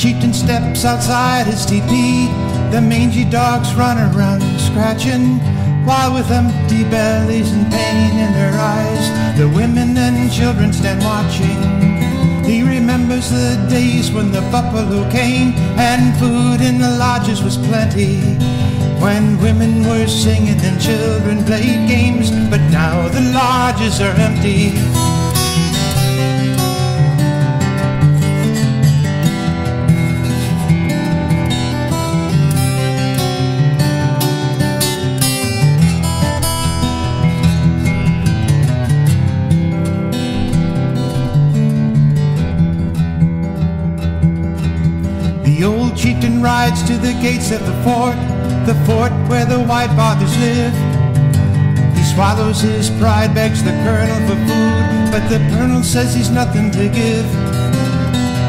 Chieftain steps outside his teepee. The mangy dogs run around scratching, while with empty bellies and pain in their eyes, the women and children stand watching. He remembers the days when the buffalo came and food in the lodges was plenty. When women were singing and children played games, but now the lodges are empty. The old chieftain rides to the gates of the fort, the fort where the white fathers live. He swallows his pride, begs the colonel for food, but the colonel says he's nothing to give.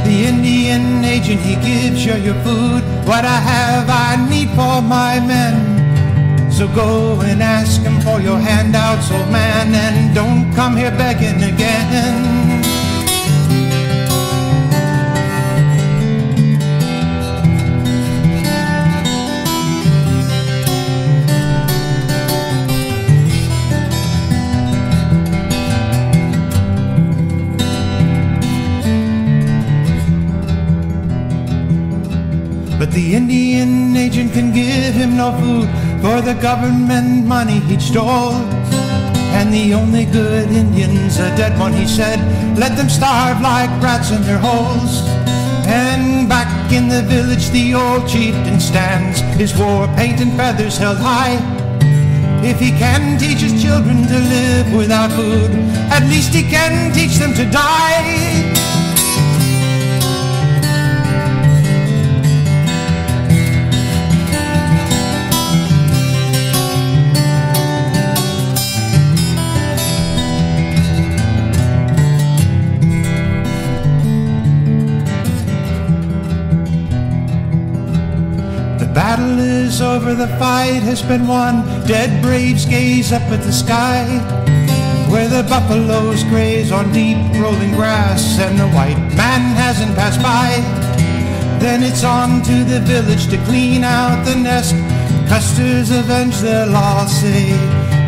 The Indian agent he gives you your food, what I have I need for my men. So go and ask him for your handouts, old man, and don't come here begging The Indian agent can give him no food for the government money he'd stole. And the only good Indian's a dead one, he said. Let them starve like rats in their holes. And back in the village, the old chieftain stands, his war paint and feathers held high. If he can teach his children to live without food, at least he can teach them to die. Battle is over, the fight has been won. Dead braves gaze up at the sky, where the buffaloes graze on deep rolling grass, and the white man hasn't passed by. Then it's on to the village to clean out the nest. Custers avenge their loss?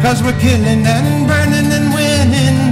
Cause we're killing and burning and winning